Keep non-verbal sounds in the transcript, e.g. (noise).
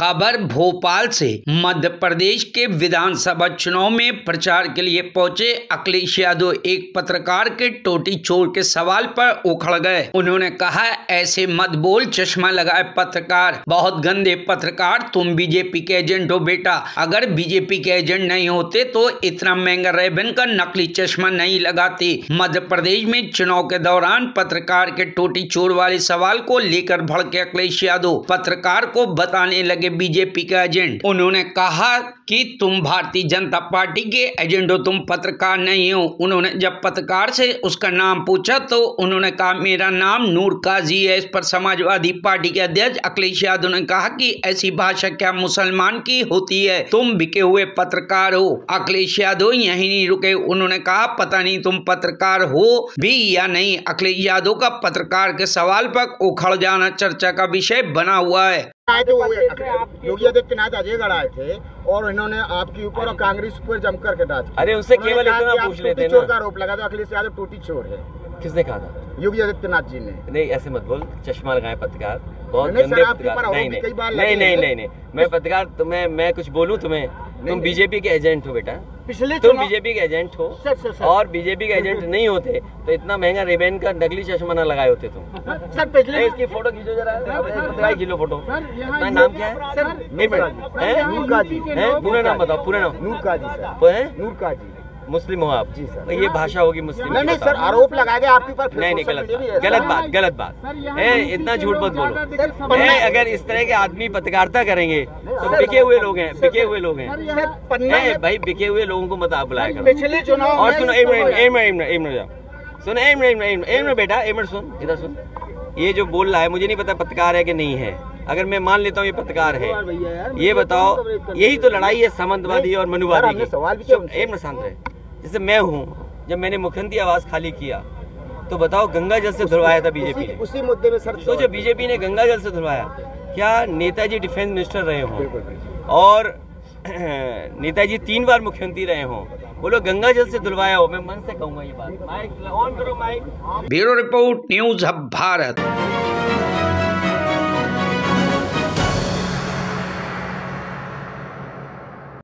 खबर भोपाल से। मध्य प्रदेश के विधानसभा चुनाव में प्रचार के लिए पहुँचे अखिलेश यादव। एक पत्रकार के टोटी चोर के सवाल पर उखड़ गए। उन्होंने कहा, ऐसे मत बोल, चश्मा लगाए पत्रकार। बहुत गंदे पत्रकार, तुम बीजेपी के एजेंट हो बेटा। अगर बीजेपी के एजेंट नहीं होते तो इतना महँगा रेबन का नकली चश्मा नहीं लगाते। मध्य प्रदेश में चुनाव के दौरान पत्रकार के टोटी चोर वाले सवाल को लेकर भड़के अखिलेश यादव। पत्रकार को बताने लगे बीजेपी का एजेंट उन्होंने कहा कि तुम भारतीय जनता पार्टी के एजेंट हो तुम पत्रकार नहीं हो। उन्होंने जब पत्रकार से उसका नाम पूछा तो उन्होंने कहा, मेरा नाम नूर काजी है। इस पर समाजवादी पार्टी के अध्यक्ष अखिलेश यादव ने कहा कि ऐसी भाषा क्या मुसलमान की होती है? तुम बिके हुए पत्रकार हो। अखिलेश यादव यही नहीं रुके। उन्होंने कहा, पता नहीं तुम पत्रकार हो भी या नहीं। अखिलेश यादव का पत्रकार के सवाल पर उखड़ जाना चर्चा का विषय बना हुआ है। योगी आदित्यनाथ अजयगढ़ आए थे और इन्होंने आपके ऊपर और कांग्रेस पर जमकर के डांच अरे उनसे केवल इतना पूछ लेते चोर का आरोप लगा दो अखिलेश यादव टूटी चोर है। किसने कहा था? योगी आदित्यनाथ जी ने। नहीं ऐसे मत बोल चश्मा लगाए पत्रकार। बहुत गंदे पत्रकार। नहीं नहीं नहीं नहीं नहीं नहीं। मैं पत्रकार तुम्हें मैं कुछ बोलूँ तुम्हें? तुम बीजेपी के एजेंट हो बेटा। पिछले तुम बीजेपी के एजेंट हो। Sir, sir, sir. और बीजेपी के एजेंट नहीं होते तो इतना महँगा रिबेन का नकली चश्मा ना लगाए होते तुम। सर पिछले इसकी फ़ोटो खींचो जरा। खींचो फ़ोटो। तुम्हारा नाम क्या है? सर, नूर काजी हैं? पूरा नाम बताओ पूरा नाम। नूर काजी वो है? नूर काजी मुस्लिम हो आप। जी, सर। तो ये भाषा होगी मुस्लिम नहीं नहीं सर आरोप लगा के आपके ऊपर नहीं नहीं गलत बात। गलत बात गलत बात। है इतना झूठ मत बोलो। है अगर इस तरह के आदमी पत्रकारिता करेंगे तो बिके हुए लोग हैं बिके हुए लोग हैं। है में भाई बिके हुए लोगों को मत आप बुलाया करो। पिछले चुनाव और सुनो एक मिनट। एक मिनट एक मिनट एक मिनट जाओ सुनो एक मिनट एक मिनट एक मिनट बेटा एक मिनट सुन इधर सुन। ये जो बोल रहा है मुझे नहीं पता पत्रकार है कि नहीं है। अगर मैं मान लेता हूँ ये पत्रकार है ये बताओ यही तो लड़ाई है सामंतवादी और मनुवादी की। सवाल भी किया एक मिनट शांत रहे। जैसे मैं हूँ जब मैंने मुख्यमंत्री आवास खाली किया तो बताओ गंगा जल से धुलवाया था बीजेपी उसी, ने। उसी मुद्दे में सर सोचो बीजेपी ने गंगा जल से धुलवाया। क्या नेताजी डिफेंस मिनिस्टर रहे हों। और (clears throat) नेताजी तीन बार मुख्यमंत्री रहे हों। बोलो गंगा जल से धुलवाया हो मैं मन से कहूँगा ये बात। माइक ऑन करो mike. Bureau report news hub Bharat.